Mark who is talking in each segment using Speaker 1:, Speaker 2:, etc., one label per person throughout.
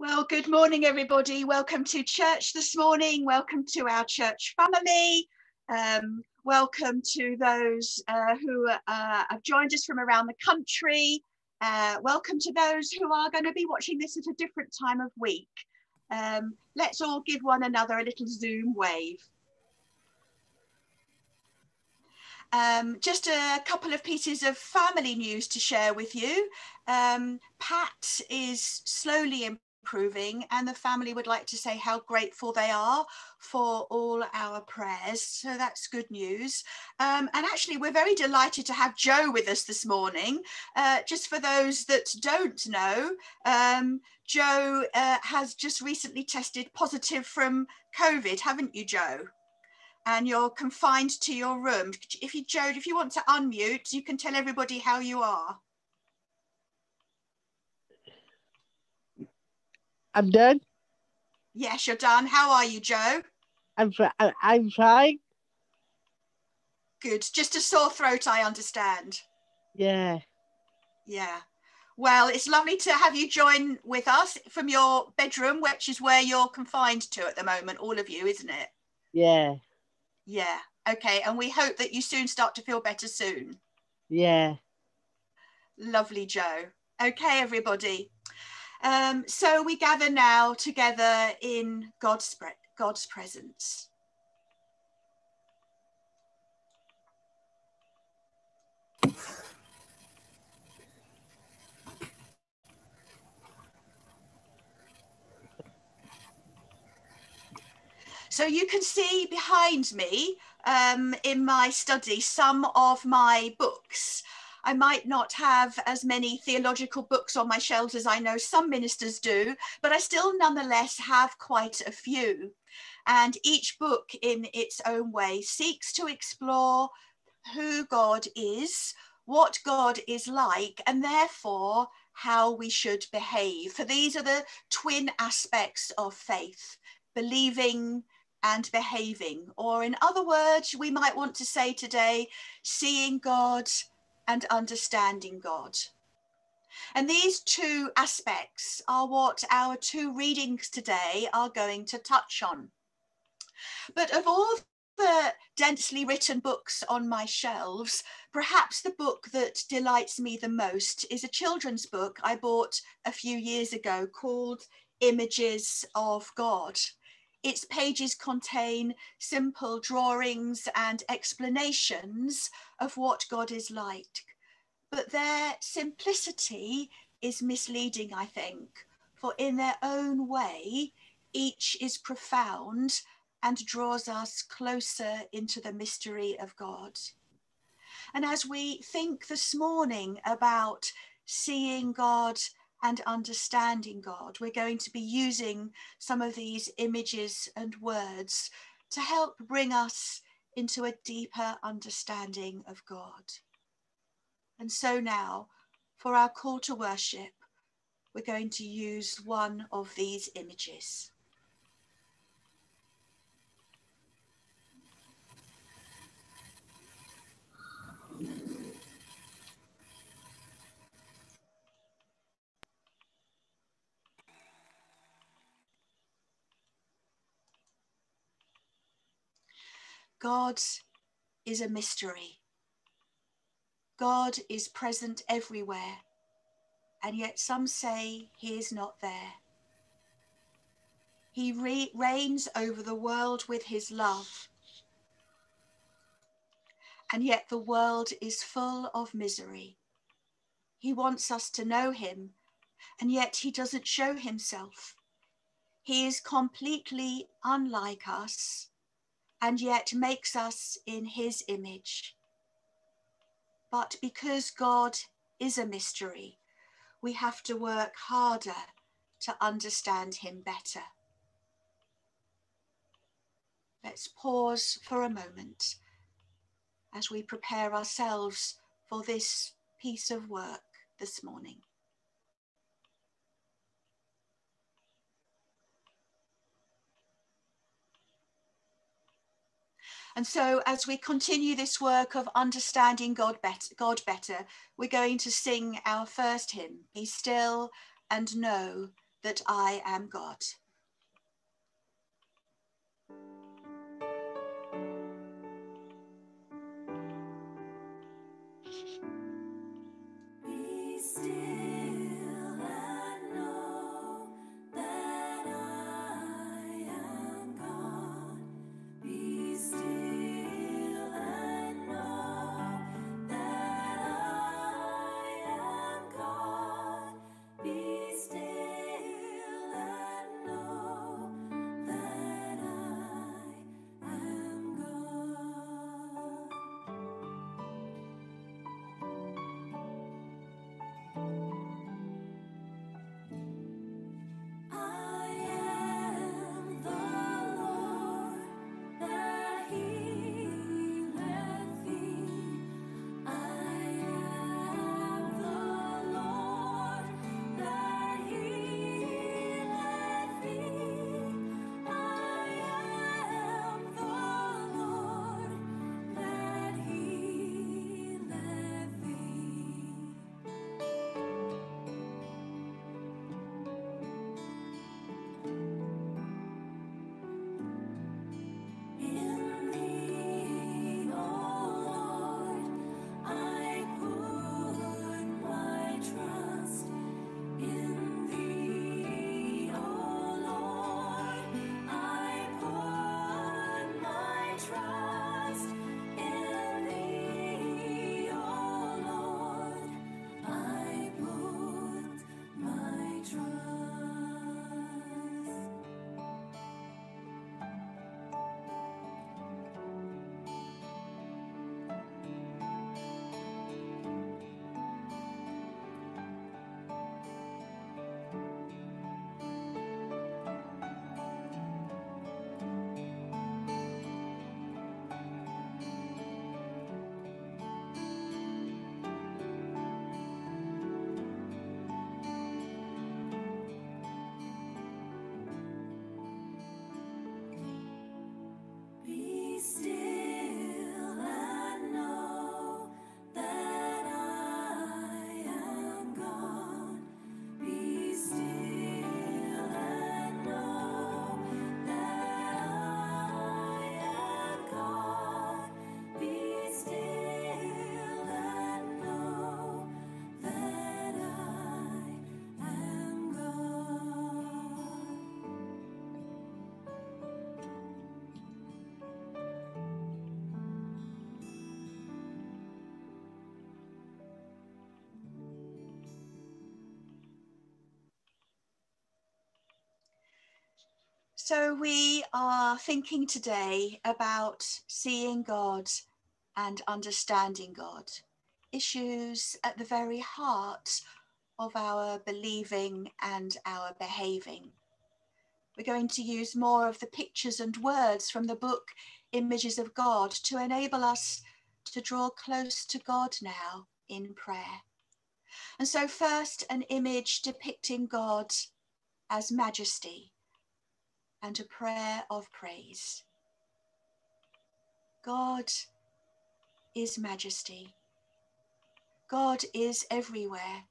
Speaker 1: Well, good morning, everybody. Welcome to church this morning. Welcome to our church family. Um, welcome to those uh, who uh, have joined us from around the country. Uh, welcome to those who are going to be watching this at a different time of week. Um, let's all give one another a little Zoom wave. Um, just a couple of pieces of family news to share with you. Um, Pat is slowly improving and the family would like to say how grateful they are for all our prayers. So that's good news. Um, and actually we're very delighted to have joe with us this morning. Uh, just for those that don't know um, joe uh, has just recently tested positive from covid haven't you joe? And you're confined to your room. If you joe if you want to unmute you can tell everybody how you are
Speaker 2: I'm done.
Speaker 1: Yes, you're done. How are you, Joe?
Speaker 2: I'm I'm fine.
Speaker 1: Good. Just a sore throat, I understand.
Speaker 2: Yeah.
Speaker 1: Yeah. Well, it's lovely to have you join with us from your bedroom, which is where you're confined to at the moment, all of you, isn't it?
Speaker 2: Yeah.
Speaker 1: Yeah. Okay. And we hope that you soon start to feel better soon.
Speaker 2: Yeah.
Speaker 1: Lovely, Joe. Okay, everybody. Um, so we gather now together in God's, God's presence. So you can see behind me um, in my study some of my books. I might not have as many theological books on my shelves as I know some ministers do, but I still nonetheless have quite a few. And each book, in its own way, seeks to explore who God is, what God is like, and therefore how we should behave. For these are the twin aspects of faith believing and behaving. Or, in other words, we might want to say today, seeing God and understanding God. And these two aspects are what our two readings today are going to touch on. But of all the densely written books on my shelves, perhaps the book that delights me the most is a children's book I bought a few years ago called Images of God. Its pages contain simple drawings and explanations of what God is like. But their simplicity is misleading, I think, for in their own way, each is profound and draws us closer into the mystery of God. And as we think this morning about seeing God and understanding God. We're going to be using some of these images and words to help bring us into a deeper understanding of God. And so now, for our call to worship, we're going to use one of these images. God is a mystery. God is present everywhere, and yet some say he is not there. He re- reigns over the world with his love, and yet the world is full of misery. He wants us to know him, and yet he doesn't show himself. He is completely unlike us and yet makes us in his image. But because God is a mystery, we have to work harder to understand him better. Let's pause for a moment as we prepare ourselves for this piece of work this morning. And so, as we continue this work of understanding God better, God better, we're going to sing our first hymn, Be Still and Know
Speaker 3: that I am God. So, we are thinking today about seeing God and understanding God, issues at the very heart of our believing and our behaving. We're going to use more of the pictures and words from the book Images of God to enable us to draw close to God now in prayer. And so, first, an image depicting God as majesty and a prayer of praise. God is majesty. God is everywhere,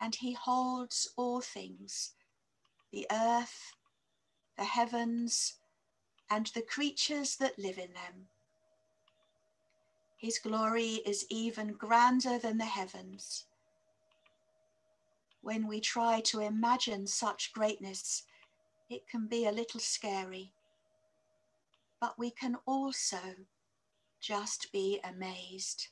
Speaker 3: and He holds all things the earth, the heavens, and the creatures that live in them. His glory is even grander than the heavens. When we try to imagine such greatness, it can be a little scary. But we can also just be amazed.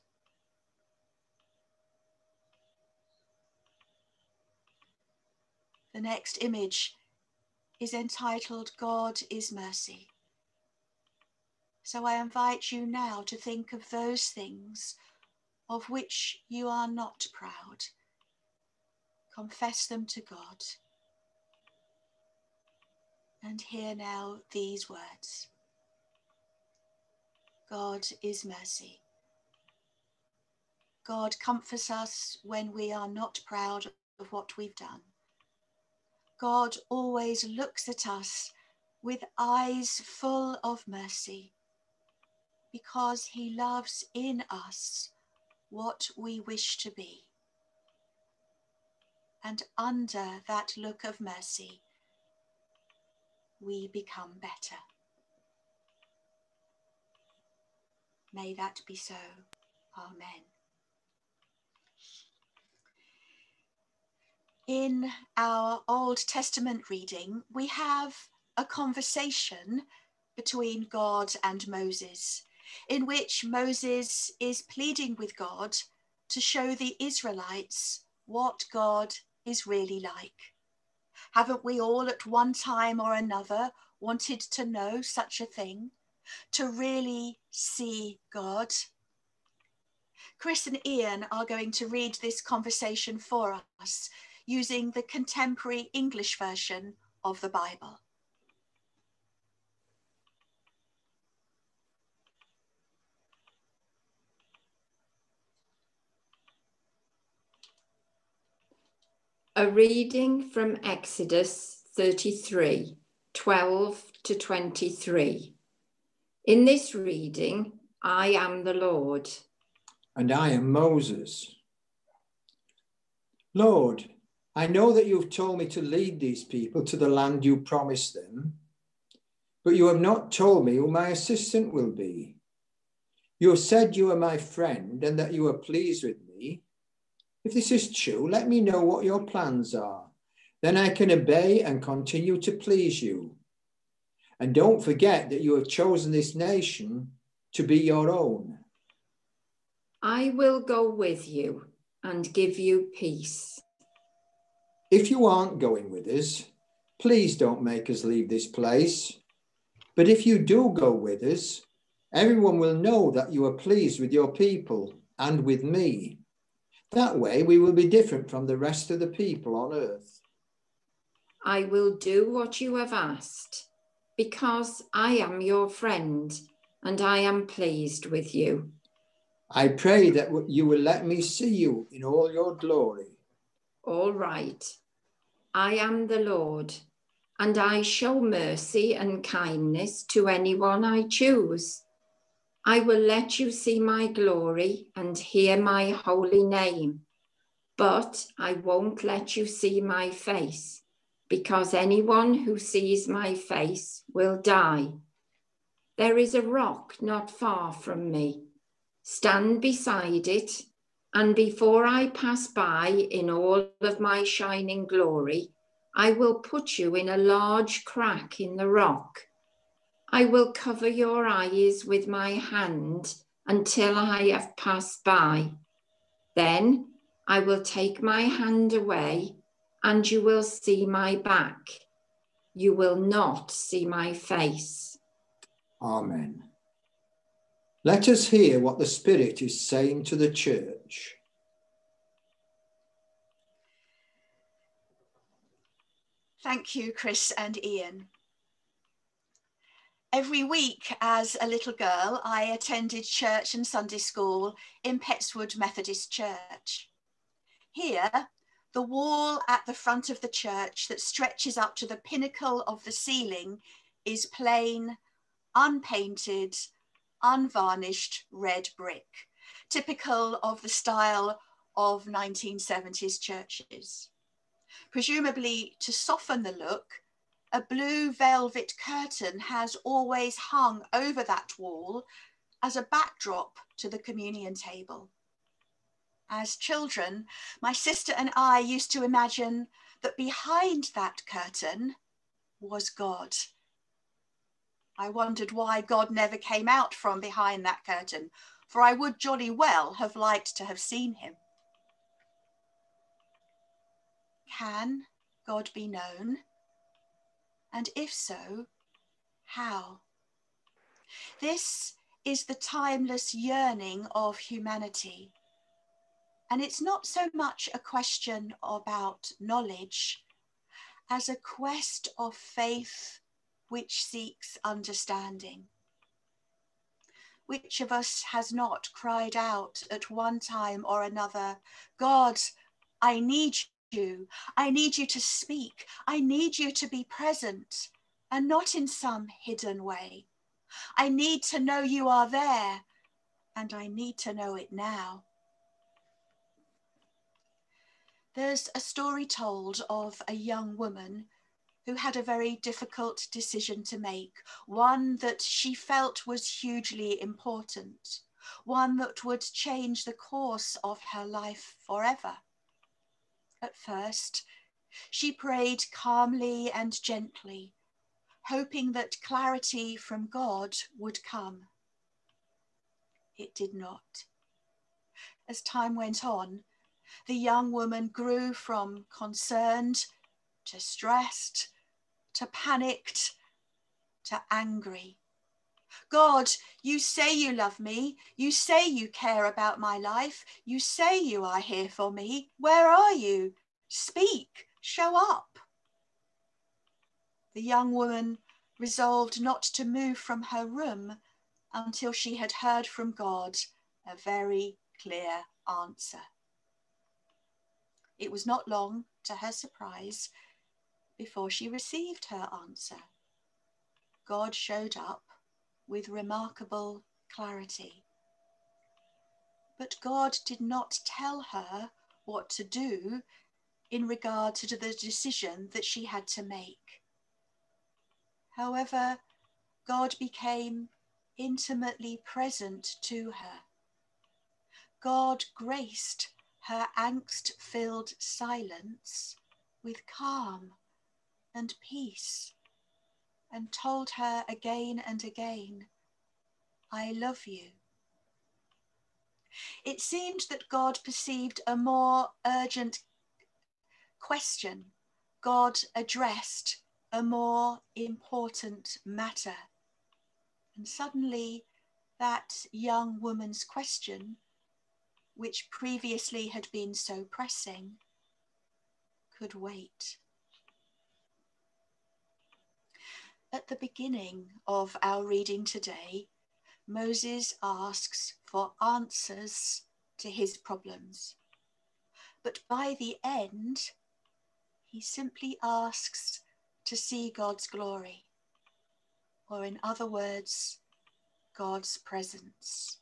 Speaker 3: The next image is entitled God is Mercy. So I invite you now to think of those things of which you are not proud. Confess them to God. And hear now these words God is mercy. God comforts us when we are not proud of what we've done. God always looks at us with eyes full of mercy because he loves in us what we wish to be.
Speaker 1: And under that look of mercy, we become better. May that be so. Amen. In our Old Testament reading, we have a conversation between God and Moses, in which Moses is pleading with God to show the Israelites what God is really like. Haven't we all at one time or another wanted to know such a thing? To really see God? Chris and Ian are going to read this conversation for us using the contemporary English version of the Bible.
Speaker 4: A reading from Exodus 33 12 to 23. In this reading, I am the Lord.
Speaker 5: and I am Moses. Lord, I know that you've told me to lead these people to the land you promised them, but you have not told me who my assistant will be. You have said you are my friend and that you are pleased with me. If this is true, let me know what your plans are. Then I can obey and continue to please you. And don't forget that you have chosen this nation to be your own.
Speaker 4: I will go with you and give you peace.
Speaker 5: If you aren't going with us, please don't make us leave this place. But if you do go with us, everyone will know that you are pleased with your people and with me. That way, we will be different from the rest of the people on earth.
Speaker 4: I will do what you have asked, because I am your friend and I am pleased with you.
Speaker 5: I pray that you will let me see you in all your glory.
Speaker 4: All right. I am the Lord, and I show mercy and kindness to anyone I choose. I will let you see my glory and hear my holy name, but I won't let you see my face, because anyone who sees my face will die. There is a rock not far from me. Stand beside it and before I pass by in all of my shining glory, I will put you in a large crack in the rock. I will cover your eyes with my hand until I have passed by. Then I will take my hand away and you will see my back. You will not see my face.
Speaker 5: Amen. Let us hear what the Spirit is saying to the church.
Speaker 1: Thank you, Chris and Ian. Every week as a little girl, I attended church and Sunday school in Petts Wood Methodist Church. Here, the wall at the front of the church that stretches up to the pinnacle of the ceiling is plain, unpainted, unvarnished red brick, typical of the style of 1970s churches. Presumably to soften the look, a blue velvet curtain has always hung over that wall as a backdrop to the communion table. As children, my sister and I used to imagine that behind that curtain was God. I wondered why God never came out from behind that curtain, for I would jolly well have liked to have seen him. Can God be known? And if so, how? This is the timeless yearning of humanity. And it's not so much a question about knowledge as a quest of faith which seeks understanding. Which of us has not cried out at one time or another, God, I need you. I need you to speak. I need you to be present and not in some hidden way. I need to know you are there and I need to know it now. There's a story told of a young woman who had a very difficult decision to make, one that she felt was hugely important, one that would change the course of her life forever. At first, she prayed calmly and gently, hoping that clarity from God would come. It did not. As time went on, the young woman grew from concerned to stressed to panicked to angry. God, you say you love me. You say you care about my life. You say you are here for me. Where are you? Speak, show up. The young woman resolved not to move from her room until she had heard from God a very clear answer. It was not long, to her surprise, before she received her answer. God showed up with remarkable clarity. But God did not tell her what to do in regard to the decision that she had to make. However, God became intimately present to her. God graced her angst filled silence with calm and peace and told her again and again, I love you. It seemed that God perceived a more urgent question. God addressed a more important matter. And suddenly, that young woman's question, which previously had been so pressing, could wait. At the beginning of our reading today, Moses asks for answers to his problems. But by the end, he simply asks to see God's glory, or in other words, God's presence.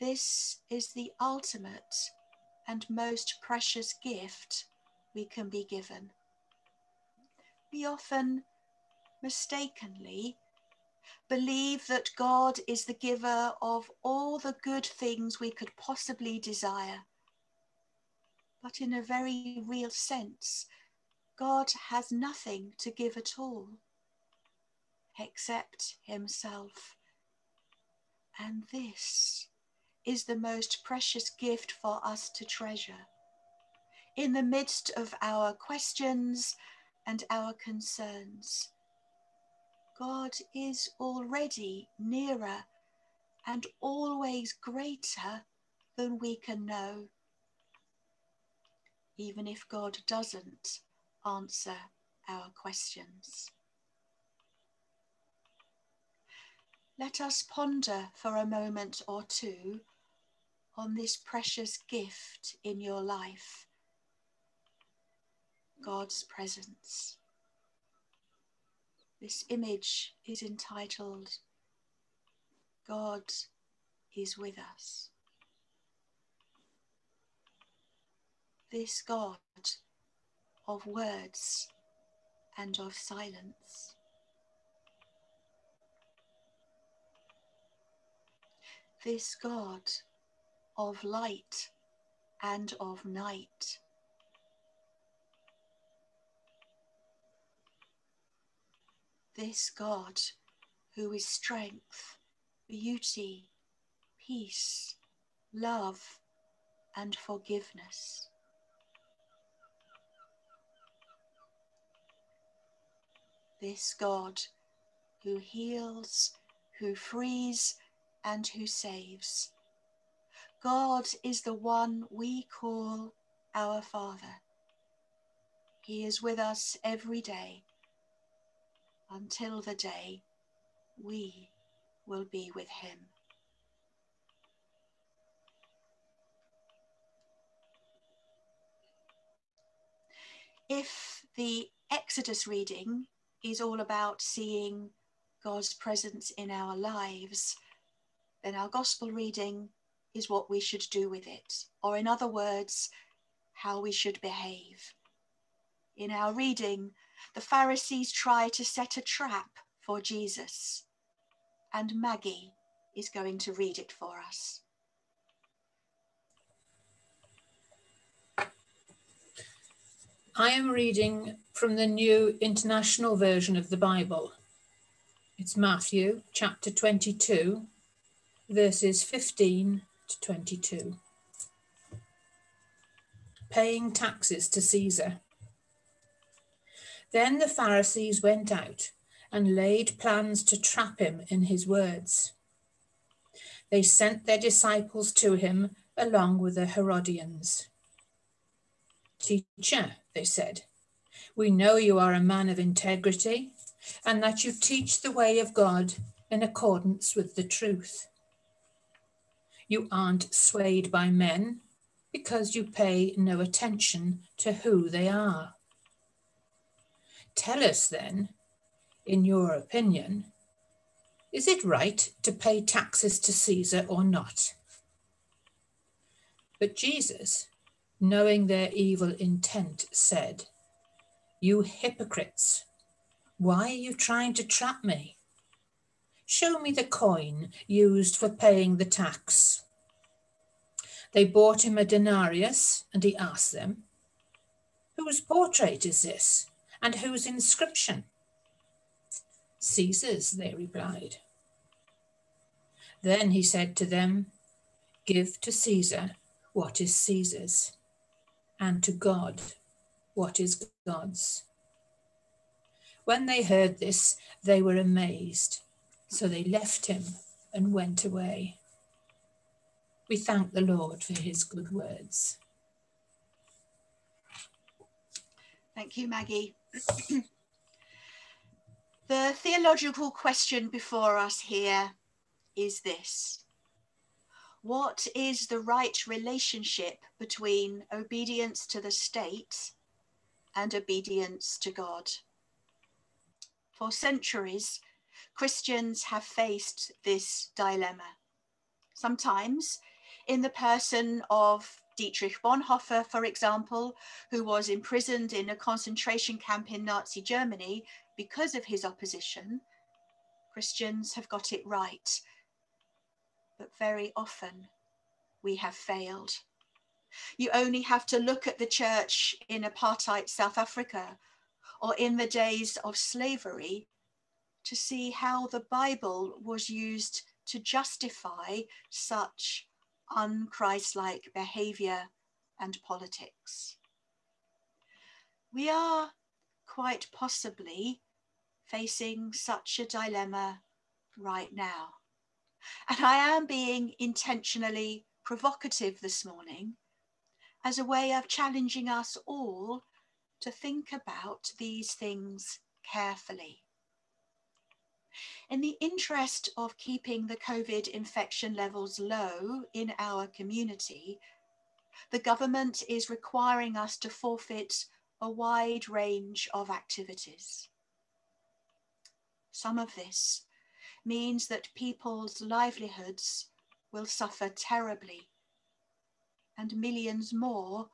Speaker 1: This is the ultimate and most precious gift we can be given. We often mistakenly believe that God is the giver of all the good things we could possibly desire. But in a very real sense, God has nothing to give at all except Himself. And this is the most precious gift for us to treasure. In the midst of our questions and our concerns, God is already nearer and always greater than we can know. Even if God doesn't answer our questions. Let us ponder for a moment or two on this precious gift in your life God's presence. This image is entitled God is with us. This God of words and of silence. This God of light and of night. This God who is strength, beauty, peace, love, and forgiveness. This God who heals, who frees, and who saves. God is the one we call our Father. He is with us every day until the day we will be with him. If the Exodus reading is all about seeing God's presence in our lives, then our gospel reading is what we should do with it. Or, in other words, how we should behave. In our reading, the Pharisees try to set a trap for Jesus, and Maggie is going to read it for us.
Speaker 6: I am reading from the New International Version of the Bible. It's Matthew chapter 22, verses 15 to 22. Paying taxes to Caesar. Then the Pharisees went out and laid plans to trap him in his words. They sent their disciples to him along with the Herodians. Teacher, they said, we know you are a man of integrity and that you teach the way of God in accordance with the truth. You aren't swayed by men because you pay no attention to who they are. Tell us then, in your opinion, is it right to pay taxes to Caesar or not? But Jesus, knowing their evil intent, said, You hypocrites, why are you trying to trap me? Show me the coin used for paying the tax. They bought him a denarius, and he asked them, Whose portrait is this, and whose inscription? Caesar's, they replied. Then he said to them, Give to Caesar what is Caesar's, and to God what is God's. When they heard this, they were amazed. So they left him and went away. We thank the Lord for his good words.
Speaker 1: Thank you, Maggie. the theological question before us here is this What is the right relationship between obedience to the state and obedience to God? For centuries, Christians have faced this dilemma. Sometimes, in the person of Dietrich Bonhoeffer, for example, who was imprisoned in a concentration camp in Nazi Germany because of his opposition, Christians have got it right. But very often we have failed. You only have to look at the church in apartheid South Africa or in the days of slavery to see how the Bible was used to justify such unchristlike behavior and politics. We are quite possibly facing such a dilemma right now. And I am being intentionally provocative this morning as a way of challenging us all to think about these things carefully. In the interest of keeping the COVID infection levels low in our community, the government is requiring us to forfeit a wide range of activities. Some of this means that people's livelihoods will suffer terribly, and millions more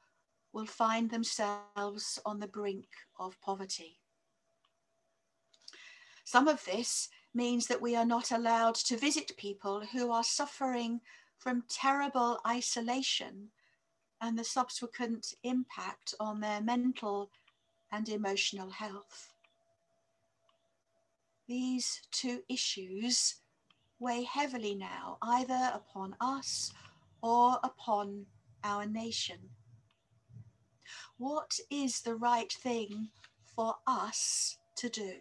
Speaker 1: will find themselves on the brink of poverty. Some of this means that we are not allowed to visit people who are suffering from terrible isolation and the subsequent impact on their mental and emotional health. These two issues weigh heavily now, either upon us or upon our nation. What is the right thing for us to do?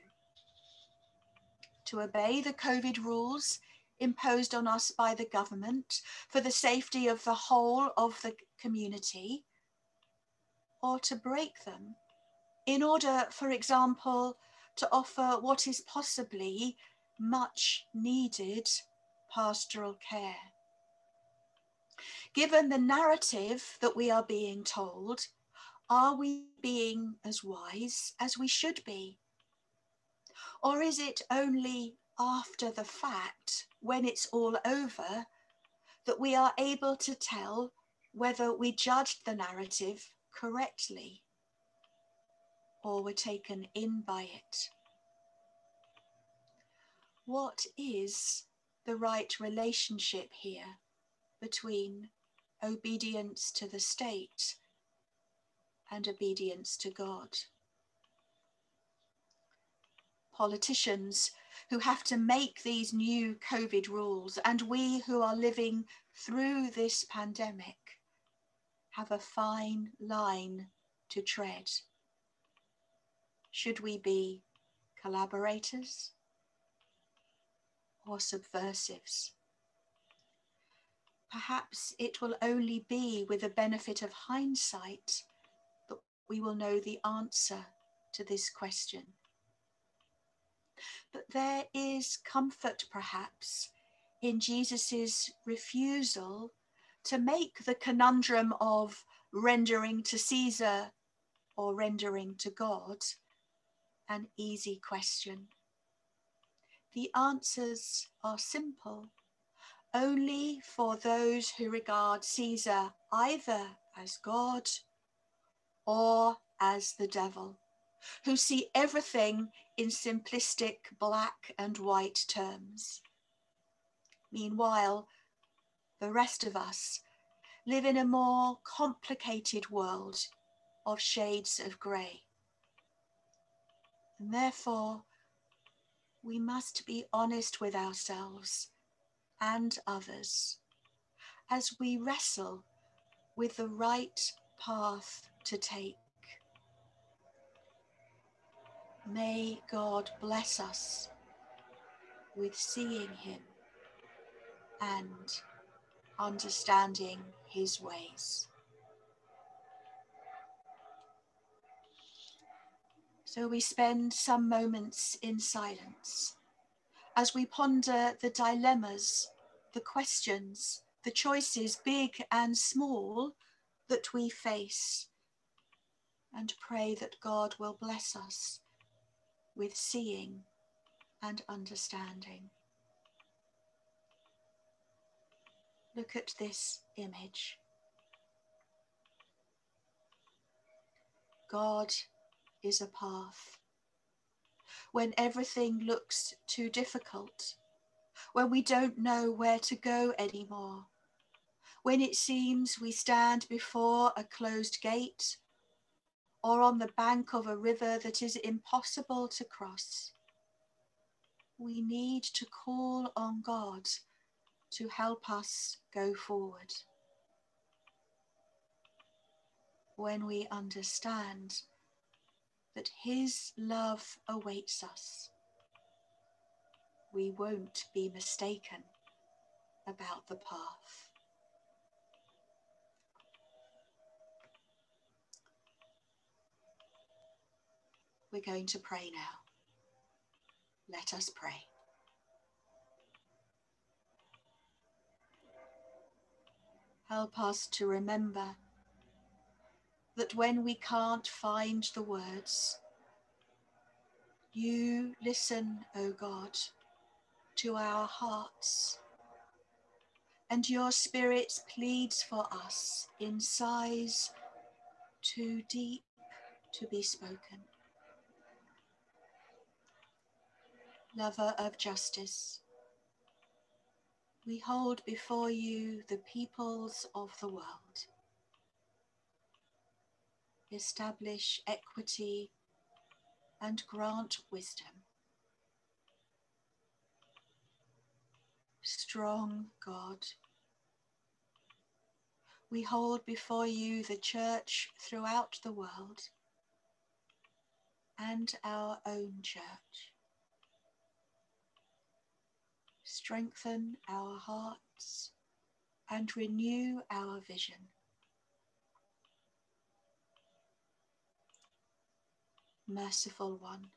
Speaker 1: To obey the COVID rules imposed on us by the government for the safety of the whole of the community, or to break them in order, for example, to offer what is possibly much needed pastoral care. Given the narrative that we are being told, are we being as wise as we should be? Or is it only after the fact, when it's all over, that we are able to tell whether we judged the narrative correctly or were taken in by it. What is the right relationship here between obedience to the state and obedience to God? Politicians who have to make these new COVID rules, and we who are living through this pandemic have a fine line to tread. Should we be collaborators or subversives? Perhaps it will only be with the benefit of hindsight that we will know the answer to this question. But there is comfort, perhaps, in Jesus' refusal to make the conundrum of rendering to Caesar or rendering to God an easy question. The answers are simple only for those who regard Caesar either as God or as the devil, who see everything in simplistic black and white terms. Meanwhile, the rest of us live in a more complicated world of shades of grey. And therefore, we must be honest with ourselves and others as we wrestle with the right path to take. May God bless us with seeing Him and understanding His ways. So we spend some moments in silence as we ponder the dilemmas, the questions, the choices, big and small, that we face, and pray that God will bless us with seeing and understanding. Look at this image. God is a path. When everything looks too difficult, when we don't know where to go anymore, when it seems we stand before a closed gate or on the bank of a river that is impossible to cross, we need to call on God to help us go forward. When we understand that His love awaits us, we won't be mistaken about the path. We're going to pray now. Let us pray. Help us to remember that when we can't find the words, you listen, O God, to our hearts, and your Spirit pleads for us in sighs too deep to be spoken. Lover of justice, we hold before you the peoples of the world establish equity, and grant wisdom. Strong God, we hold before you the church throughout the world and our own church. Strengthen our hearts and renew our vision. merciful one.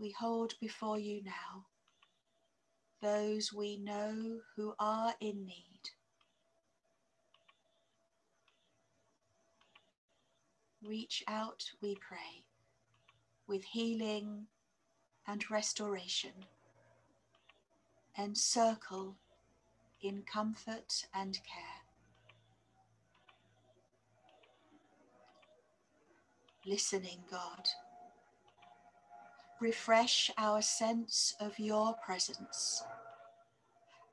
Speaker 1: We hold before you now those we know who are in need. Reach out, we pray, with healing and restoration. Encircle in comfort and care. listening God. Refresh our sense of your presence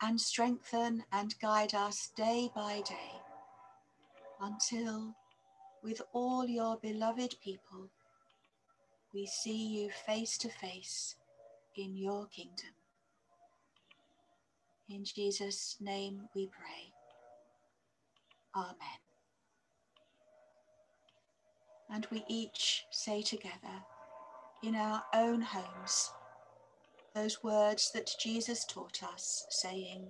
Speaker 1: and strengthen and guide us day by day until, with all your beloved people, we see you face to face in your kingdom. In Jesus' name we pray. Amen. And we each say together in our own homes those words that Jesus taught us, saying,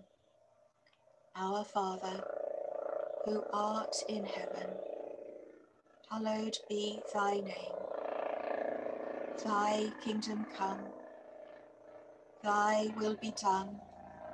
Speaker 1: Our Father, who art in heaven, hallowed be thy name. Thy kingdom come, thy will be done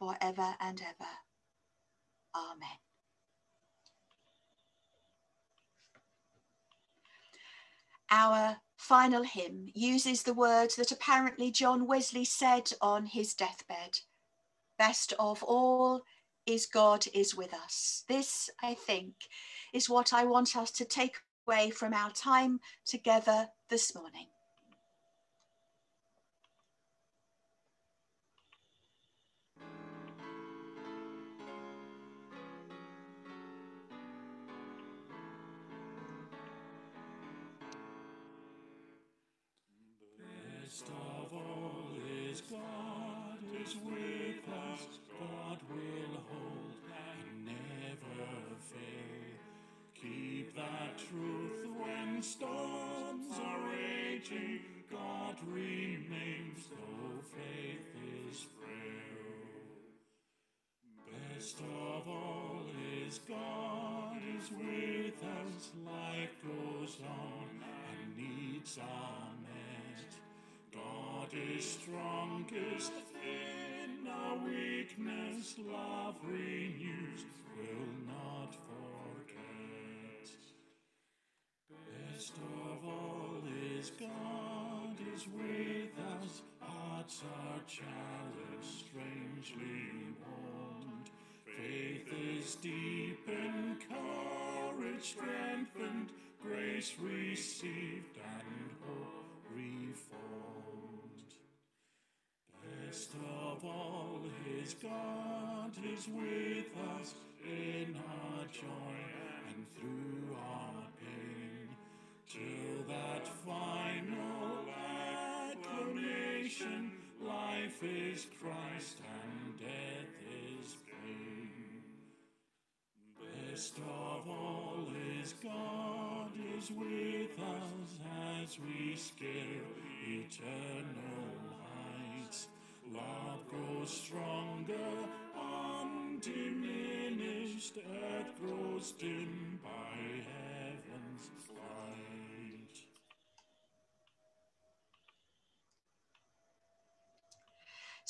Speaker 1: forever and ever. Amen. Our final hymn uses the words that apparently John Wesley said on his deathbed Best of all is God is with us. This, I think, is what I want us to take away from our time together this morning.
Speaker 7: Best of all is God is with us. God will hold and never fail. Keep that truth when storms are raging. God remains, though faith is frail. Best of all is God is with us. Life goes on and needs met. God is strongest in our weakness. Love renews, will not forget. Best of all is God is with us. Hearts are challenged, strangely warmed. Faith is deepened, courage strengthened, grace received, and hope reformed. Best of all is God is with us in our joy and through our pain, till that final acclamation. Life is Christ and death is pain. Best of all is God is with us as we scale eternal heights. Love grows stronger, undiminished, earth grows dim by heaven's light.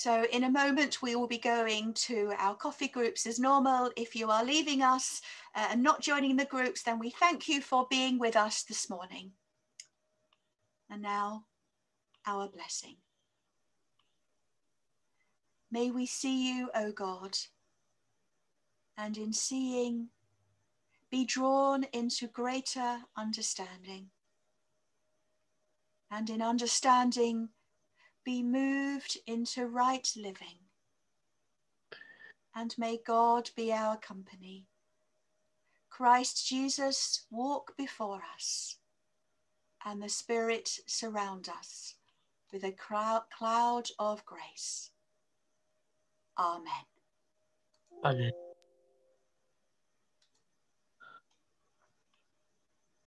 Speaker 1: So, in a moment, we will be going to our coffee groups as normal. If you are leaving us uh, and not joining the groups, then we thank you for being with us this morning. And now, our blessing. May we see you, O God, and in seeing, be drawn into greater understanding. And in understanding, be moved into right living. And may God be our company. Christ Jesus walk before us, and the Spirit surround us with a cloud of grace. Amen.
Speaker 2: Amen.